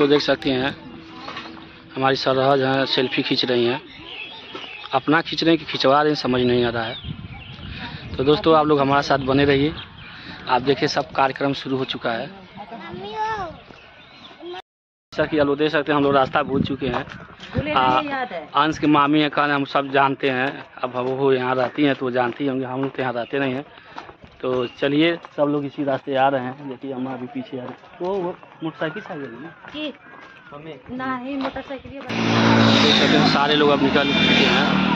दोस्तों देख सकते हैं हमारी सरहद हैं सेल्फी खींच रही हैं। अपना खींच रहे हैं कि खिंचवा रहे हैं समझ नहीं आ रहा है। तो दोस्तों आप लोग हमारे साथ बने रहिए। आप देखिए सब कार्यक्रम शुरू हो चुका है। जैसा कि आप देख सकते हैं हम लोग रास्ता भूल चुके हैं। अंश के मामी हैं कारण हम सब जानते हैं। अब वो यहाँ रहती हैं तो वो जानती होंगे हम लोग तो यहाँ रहते नहीं हैं। तो चलिए सब लोग इसी रास्ते आ रहे हैं देखिए हम अभी पीछे आ रहे हैं। वो वो मोटरसाइकिल से आ गई ना? मोटरसाइकिल सारे लोग अब निकल चुके हैं।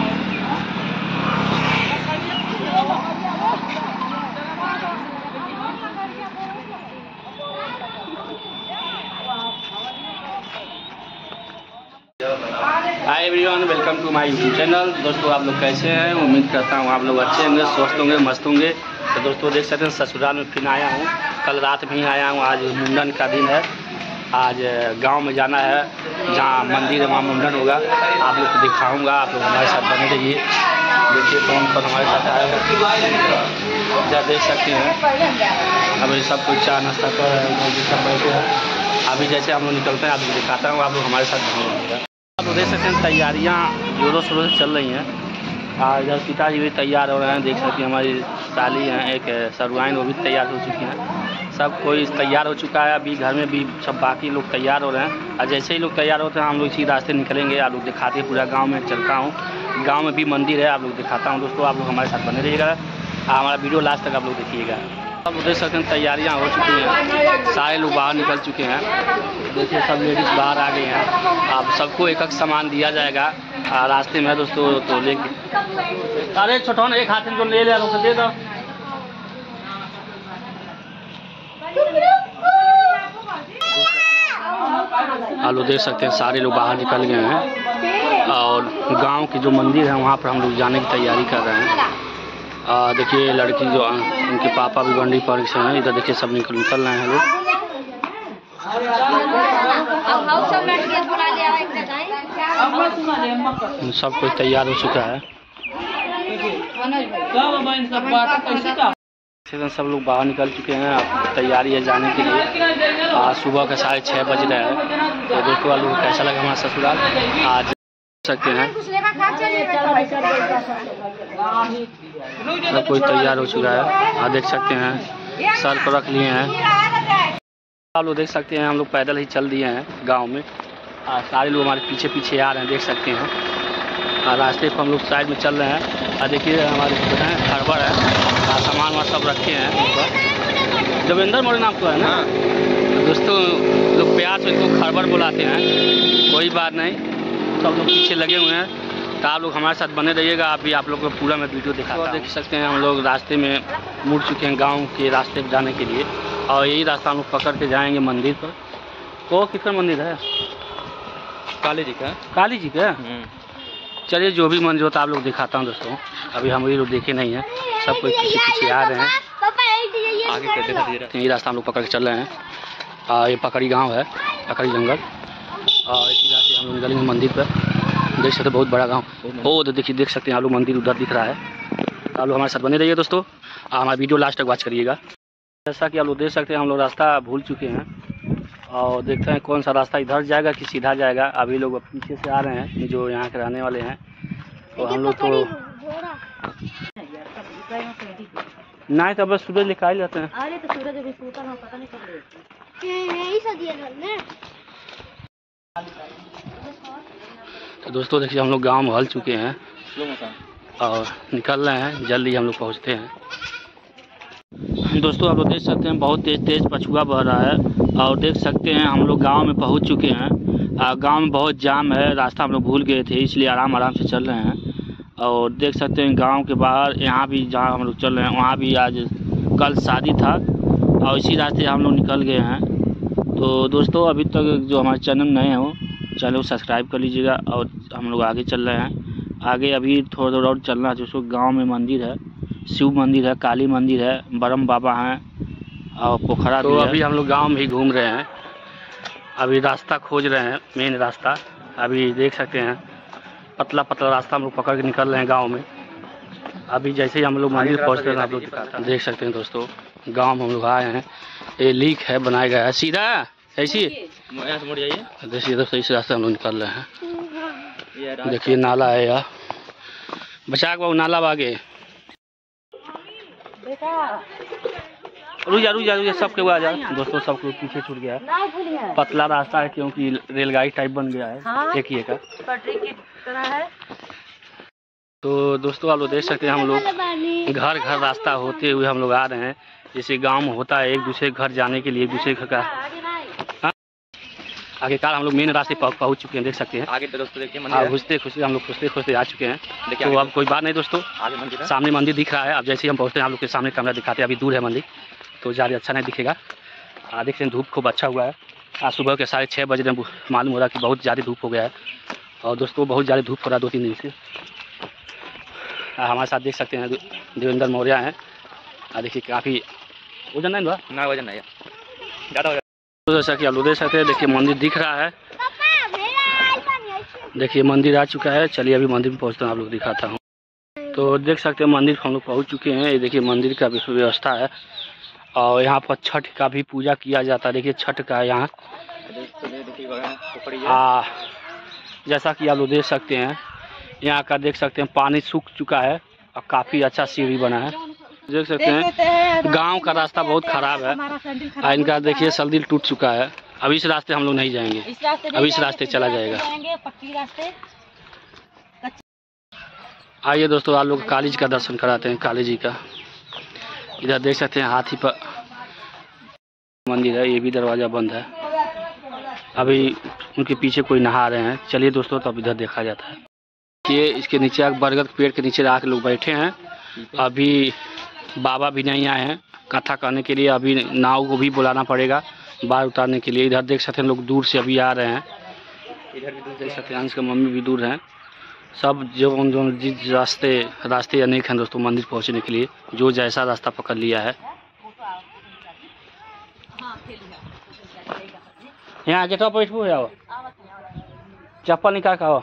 Hi everyone welcome to my YouTube channel दोस्तों आप लोग कैसे हैं? उम्मीद करता हूँ आप लोग अच्छे होंगे स्वस्थ होंगे मस्त होंगे। तो दोस्तों, देख सकते हैं, ससुराल में फिर आया हूँ। कल रात भी आया हूँ। आज मुंडन का दिन है। आज गाँव में जाना है। जहाँ मंदिर है, वहाँ मुंडन होगा। आप लोग को दिखाऊँगा। आप लोग हमारे साथ बने रहिए। देखिए कौन कौन हमारे साथ है। क्या देख सकते हैं। अभी सब कुछ चाय नाश्ता कर रहे हैं। सब बैठे हैं। अभी जैसे हम लोग निकलते हैं आप लोग दिखाता हूँ। आप लोग हमारे साथ बने रहिएगा। आप लोग देख सकते हैं, तैयारियाँ जोरों शोरों से चल रही हैं। और इधर पिताजी भी तैयार हो रहे हैं, देख सकते हैं हमारी साली हैं, एक सरवाइन वो भी तैयार हो चुकी हैं। सब कोई तैयार हो चुका है, अभी घर में भी सब बाकी लोग तैयार हो रहे हैं। और जैसे ही लोग तैयार होते हैं, हम लोग इसी रास्ते निकलेंगे। आप लोग दिखाते हैं, पूरा गाँव में चलता हूँ। गाँव में भी मंदिर है, आप लोग दिखाता हूँ दोस्तों, आप लोग हमारे साथ बने रहिएगा। और हमारा वीडियो लास्ट तक आप लोग देखिएगा। लोग देख सकते हैं तैयारियाँ हो चुकी हैं। सारे लोग बाहर निकल चुके हैं। देखिए, सब लेडीज़ बाहर आ गए हैं। अब सबको एक एक सामान दिया जाएगा। रास्ते में दोस्तों तो लेके। अरे, छोटा एक हाथ में जो ले ले तो दे दो। आप लोग देख सकते हैं, सारे लोग बाहर निकल गए हैं। और गाँव के जो मंदिर है, वहाँ पर हम लोग जाने की तैयारी कर रहे हैं। देखिए, लड़की जो उनके पापा भी बंडी पर से हैं इधर देखिए, सब निकल निकल रहे हैं लोग। सब कुछ तैयार हो चुका है। सब लोग बाहर निकल चुके हैं, अब तैयारी है जाने के लिए। आज सुबह के साढ़े छः बज रहे हैं। तो लोग को कैसा लगा हमारा ससुराल। आज सकते हैं। सब कुछ तैयार हो चुका है। आप देख सकते हैं सर को रख लिए हैं। आप लोग देख सकते हैं, हम लोग पैदल ही चल दिए हैं गाँव में। और सारे लोग हमारे पीछे पीछे आ रहे हैं, देख सकते हैं। और रास्ते पर हम लोग साइड में चल रहे हैं। और देखिए, हमारे है खड़बड़ है। और सामान वामान सब रखे हैं ऊपर देवेंद्र मौर्य नाम तो है ना? दोस्तों, लोग प्यार से इनको खड़बड़ बुलाते हैं। कोई बात नहीं। सब लोग पीछे लगे हुए हैं। तो आप लोग हमारे साथ बने रहिएगा अभी आप लोग को पूरा मैं वीडियो दिखा तो देख सकते हैं हम लोग रास्ते में मुड़ चुके हैं गाँव के रास्ते पर जाने के लिए। और यही रास्ता हम लोग पकड़ के जाएँगे मंदिर पर। वो कितना मंदिर है? काली जी का। काली जी का? चलिए जो भी मंदिर होता आप लोग दिखाता हूँ दोस्तों। अभी हम ये लोग देखे नहीं हैं। सब कोई पीछे पीछे आ रहे हैं। आगे के दिखा दे यही रास्ता हम लोग पकड़ के चल रहे हैं। आ, ये पकड़ी गाँव है पकड़ी जंगल। और इसी रास्ते हम लोग निकलेंगे मंदिर पर। देख सकते हैं बहुत बड़ा गाँव। वो उधर देखिए देख सकते हैं आप लोग मंदिर उधर दिख रहा है। आप लोग हमारे साथ बने रहिए दोस्तों। और हमारा वीडियो लास्ट तक वॉच करिएगा। जैसा कि आप लोग देख सकते हैं हम लोग रास्ता भूल चुके हैं। और देखते हैं कौन सा रास्ता इधर जाएगा कि सीधा जाएगा। अभी लोग पीछे से आ रहे हैं जो यहाँ के रहने वाले हैं। तो हम लोग तो नहीं तो बस सूरज निकाल लेते हैं। अरे तो सूरज अभी सूता ना पता नहीं कब यही सा दिया घर में तो दोस्तों देखिए हम लोग गाँव में हल चुके हैं। और निकल रहे हैं जल्दी हम लोग पहुँचते हैं। दोस्तों आप लोग देख सकते हैं बहुत तेज़ तेज़ पछुआ बह रहा है। और देख सकते हैं हम लोग गाँव में पहुँच चुके हैं। गाँव में बहुत जाम है रास्ता हम लोग भूल गए थे इसलिए आराम आराम से चल रहे हैं। और देख सकते हैं गाँव के बाहर यहाँ भी जहाँ हम लोग चल रहे हैं वहाँ भी आज कल शादी था। और इसी रास्ते हम लोग निकल गए हैं। तो दोस्तों अभी तक जो हमारे चैनल नए हो चैनल को सब्सक्राइब कर लीजिएगा और हम लोग आगे चल रहे हैं। आगे अभी थोड़ा थोड़ा और चलना है जो गाँव में मंदिर है शिव मंदिर है काली मंदिर है बरम बाबा हैं और पोखरा तो अभी हम लोग गाँव में ही घूम रहे हैं। अभी रास्ता खोज रहे हैं मेन रास्ता। अभी देख सकते हैं पतला पतला रास्ता हम लोग पकड़ के निकल रहे हैं गाँव में। अभी जैसे ही हम लोग मंदिर पहुँचते हैं आप लोग देख सकते हैं। दोस्तों गाँव में हम लोग आए हैं। ये लीक है बनाया गया है। सीधा ऐसी? यहाँ से मुड़ जाइए। देखिए इधर सही से रास्ते हम लोग निकल रहे हैं। ये देखिए नाला है यार। बचा के बाबू नाला बा आगे। बेटा। रुक जा रुक जा रुक जा सब के आ जा। दोस्तों सब लोग पीछे छूट गया। है पतला रास्ता है क्योंकि रेलगाड़ी टाइप बन गया है। हाँ। एक ही का? पटरी की तरह है। तो दोस्तों आप लोग देख सकते हैं हम लोग घर घर रास्ता होते हुए हम लोग आ रहे हैं। जैसे गाँव होता है एक दूसरे के घर जाने के लिए एक दूसरे घर का आगे कार हम लोग मेन रास्ते पहुँच पहुँच चुके हैं देख सकते हैं। आगे दोस्तों देखिए हाँ मंदिर घुसते खुशते हम लोग खुशते खुशते आ चुके हैं। देखिए तो अब कोई बात नहीं दोस्तों। आगे मंदिर सामने मंदिर दिख रहा है अब जैसे ही हम पहुँचते हैं आप लोग के सामने कैमरा दिखाते हैं। अभी दूर है मंदिर तो ज़्यादा अच्छा नहीं दिखेगा। आ देख सकते हैं धूप खूब अच्छा हुआ है। आज सुबह के साढ़े छः बजे मालूम हो रहा है कि बहुत ज़्यादा धूप हो गया है। और दोस्तों बहुत ज़्यादा धूप हो रहा है दो तीन दिन से। हमारे साथ देख सकते हैं देवेंद्र मौर्य हैं। देखिए काफ़ी वज़न नहीं हुआ? ना वज़न नहीं ज़्यादा जैसा कि आप लोग देख सकते हैं, देखिए मंदिर दिख रहा है। देखिए मंदिर आ चुका है। चलिए अभी मंदिर में पहुँचता हूँ, आप लोग दिखाता हूँ। तो देख सकते हैं, मंदिर हम लोग पहुँच चुके हैं। ये देखिए मंदिर का व्यवस्था है। और यहाँ पर छठ का भी पूजा किया जाता है। देखिए छठ का है यहाँ। है, जैसा कि आप लोग देख सकते हैं, यहाँ का देख सकते हैं, पानी सूख चुका है और काफ़ी अच्छा सीढ़ी बना है। देख सकते हैं गाँव का रास्ता बहुत खराब है आ, इनका देखिए है। सलदिल टूट चुका है। अब इस रास्ते हम लोग नहीं जाएँगे। अब इस रास्ते चला जाएगा। आइए दोस्तों आप लोग काली जी का दर्शन कराते हैं काली जी का। इधर देख सकते हैं हाथी पर मंदिर है ये भी दरवाज़ा बंद है। अभी उनके पीछे कोई नहा रहे हैं। चलिए दोस्तों तो अब इधर देखा जाता है। ये इसके नीचे बरगद पेड़ के नीचे आके लोग बैठे हैं। अभी बाबा भी नहीं आए हैं। कथा करने के लिए अभी नाव को भी बुलाना पड़ेगा। बाहर उतारने के लिए। इधर देख सकते हैं लोग दूर से अभी आ रहे हैं। इधर भी देख सकते हैं। अंश मम्मी भी दूर हैं। सब जो जो जिस रास्ते रास्ते अनेक हैं दोस्तों, मंदिर पहुँचने के लिए। जो जैसा रास्ता पकड़ लिया है। यहाँ बैठबो आओ चप्पल निकाल के आओ।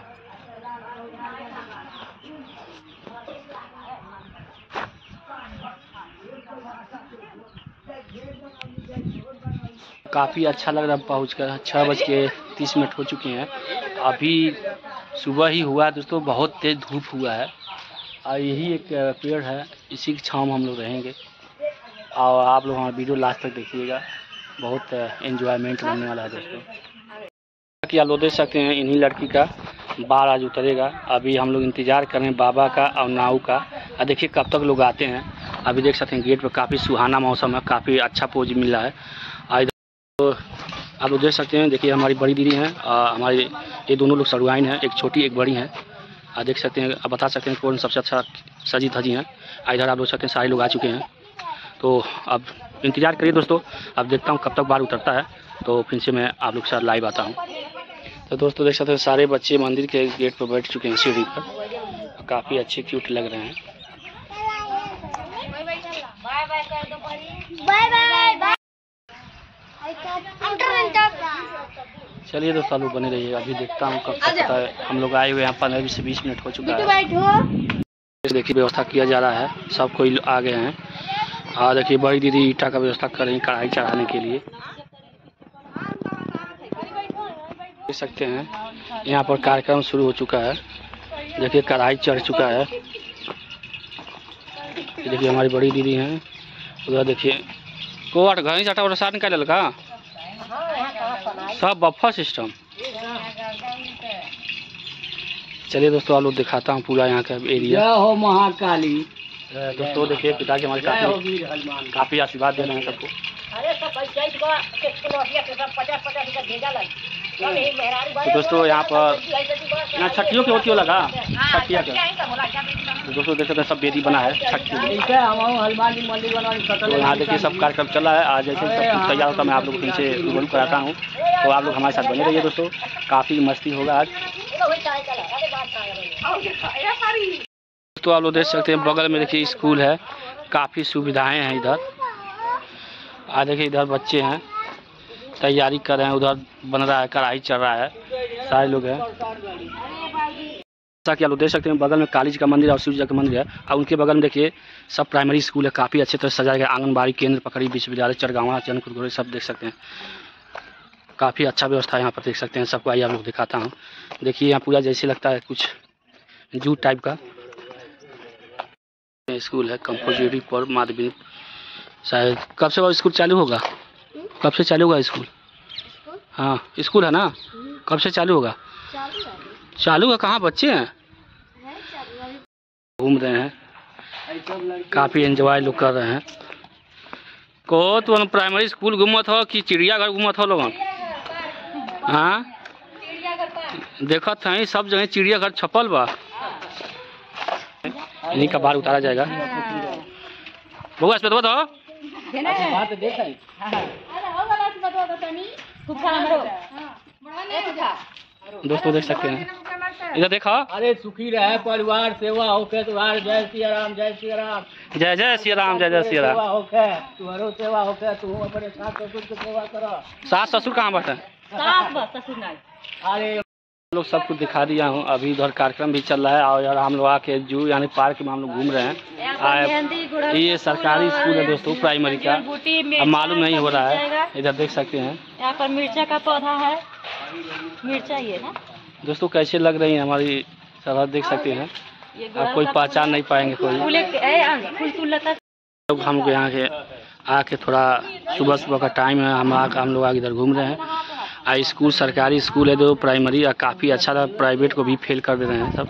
काफ़ी अच्छा लग रहा है पहुँच कर। छः बज के तीस मिनट हो चुके हैं। अभी सुबह ही हुआ है दोस्तों, बहुत तेज़ धूप हुआ है। और यही एक पेड़ है, इसी की छाँव में हम लोग रहेंगे। और आप लोग हमारा वीडियो लास्ट तक देखिएगा। बहुत एंजॉयमेंट बनने वाला है दोस्तों। कि आप लोग देख सकते हैं, इन्हीं लड़की का बाढ़ आज उतरेगा। अभी हम लोग इंतज़ार कर रहे हैं बाबा का और नाव का। और देखिए कब तक लोग आते हैं। अभी देख सकते हैं गेट पर काफ़ी सुहाना मौसम है, काफ़ी अच्छा पोज मिल है। तो आप लोग देख सकते हैं, देखिए हमारी बड़ी दीदी हैं हमारे ये दोनों लोग सरुआइन हैं, एक छोटी, एक बड़ी हैं। आप देख सकते हैं, आप बता सकते हैं कौन सबसे अच्छा सजी धजी हैं। इधर आप लोग सकते हैं, सारे लोग आ चुके हैं। तो अब इंतज़ार करिए दोस्तों, अब देखता हूँ कब तक बाहर उतरता है। तो फिर से मैं आप लोग के साथ लाइव आता हूँ। तो दोस्तों देख सकते हैं, सारे बच्चे मंदिर के गेट पर बैठ चुके हैं, सीढ़ी पर। काफ़ी अच्छे क्यूट लग रहे हैं। चलिए दोस्तों लोग बने रहिए। अभी देखता हूँ कब तक है। हम लोग आए हुए हैं पंद्रह से बीस मिनट हो चुका है। देखिए, व्यवस्था किया जा रहा है। सब कोई आ गए हैं। और देखिए बड़ी दीदी ईटा का व्यवस्था कर रही हैं कढ़ाई चढ़ाने के लिए। देख सकते हैं, यहाँ पर कार्यक्रम शुरू हो चुका है। देखिए, कढ़ाई चढ़ चुका है। देखिए, हमारी बड़ी दीदी हैं। उधर देखिए कोट घर चार चटा साथ निकाल का सब बफर सिस्टम चलिए दोस्तों आलू दिखाता हूँ पूरा यहाँ का एरिया हो महाकाली। दोस्तों देखिए पिताजी हमारे काफ़ी काफ़ी आशीर्वाद दे रहे हैं सबको तो दोस्तों यहाँ पर यहाँ छठियों के होती हो लगा छठिया के तो दोस्तों देख सकते हैं सब बेदी बना है छठ के। लिए तो यहाँ देखिए सब कार्यक्रम चल रहा है आज जैसे सब कुछ तैयार होता है मैं आप लोग को फिर रूबरू कराता हूँ। तो आप लोग हमारे साथ बने रहिए दोस्तों। काफ़ी मस्ती होगा आज। दोस्तों आप लोग देख सकते हैं बगल में देखिए स्कूल है काफ़ी सुविधाएँ हैं इधर। आ देखिए इधर बच्चे हैं। तैयारी कर रहे हैं, उधर बन रहा है, कढ़ाई चल रहा है, सारे लोग हैं। जैसा कि आप लोग देख सकते हैं, बगल में काली जी का मंदिर और शिव जी का मंदिर है। और उनके बगल में देखिए, सब प्राइमरी स्कूल है, काफ़ी अच्छे तरह सजाया गया आंगनबाड़ी केंद्र, पकड़ी विश्वविद्यालय चरगावा जनकुरगोरे सब देख सकते हैं। काफ़ी अच्छा व्यवस्था यहाँ पर, देख सकते हैं, सबको आइए, आप लोग दिखाता हूँ। देखिए, यहाँ पूरा जैसे लगता है, कुछ जू टाइप का। स्कूल है, कंपोजिटरी, पर माधवी शायद, कब से वो स्कूल चालू होगा? कब से चालू होगा स्कूल? हाँ स्कूल है ना? कब से चालू होगा? चालू है कहाँ बच्चे हैं? घूम रहे हैं। काफ़ी एंजॉय लोग कर रहे हैं। को तो प्राइमरी स्कूल घूमत हो कि चिड़ियाघर घूमत हो लोगन? हाँ? देखत हैं सब जगह चिड़ियाघर छपल बा। इन्हीं का बाल उतारा जाएगा। बउआ इसमें तो बताओ बात देख है। दोस्तों देख सकते हैं। इधर देखो? अरे सुखी रहे परिवार सेवा होके तुम्हार जय श्री राम जय श्री राम। जय जय श्री राम जय जय श्री राम। सेवा होके तुम्हारो सेवा होके तू अपने सास ससुर की सेवा करो। सास ससुर कहाँ बैठे अरे लोग सब कुछ दिखा दिया हूँ। अभी इधर कार्यक्रम भी चल रहा है और यार हम लोग आके जू यानी पार्क में हम लोग घूम रहे हैं। आ, ये सरकारी स्कूल है दोस्तों प्राइमरी का। अब मालूम नहीं हो रहा है। इधर देख सकते हैं। यहाँ पर मिर्चा का पौधा है। मिर्चा ये ना दोस्तों कैसे लग रही है हमारी सरहद देख सकते हैं। अब कोई पहचान नहीं पाएँगे कोई। लोग हम लोग यहाँ के आके थोड़ा सुबह सुबह का टाइम है। हम आके हम लोग आगे इधर घूम रहे हैं। स्कूल, सरकारी स्कूल है जो प्राइमरी काफ़ी अच्छा था। प्राइवेट को भी फेल कर दे रहे हैं सब।